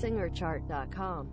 singerchart.com.